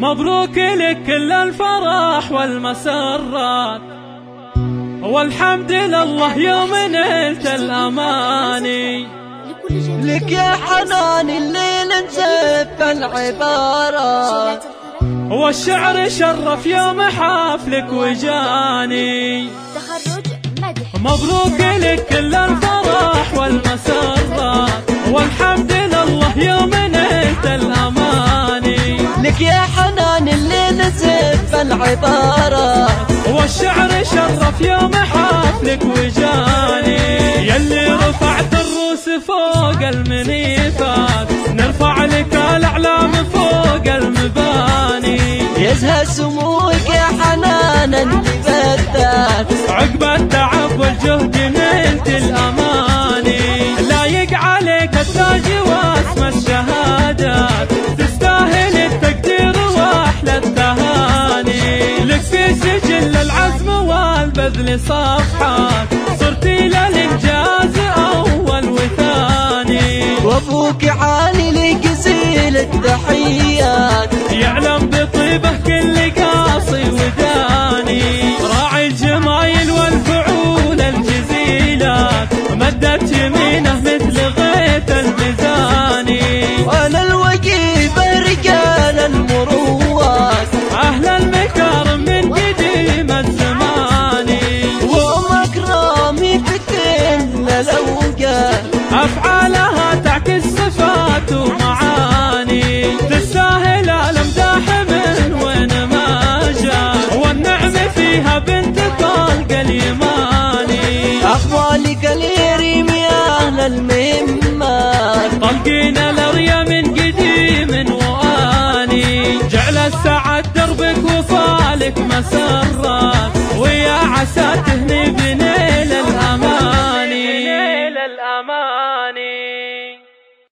مبروك لك كل الفرح والمسرات. والحمد لله يوم نلت الأماني. لك يا حنان الليل نزف العبارات والشعر شرف يوم حفلك وجاني. مبروك لك كل الفرح والمسرات. والحمد لله يوم نلت الأماني. لك يا حنان نزف العبارات والشعر شرف يوم حفلك وجاني. يلي رفعت الروس فوق المنيفات نرفع لك الأعلام فوق المباني. يزهى سموك يا حنان بالذات عقب التعب والجهد والبذل صفحات. صرتي للإنجاز أول وثاني. وأبوك عالي لجزيل التحيات sorry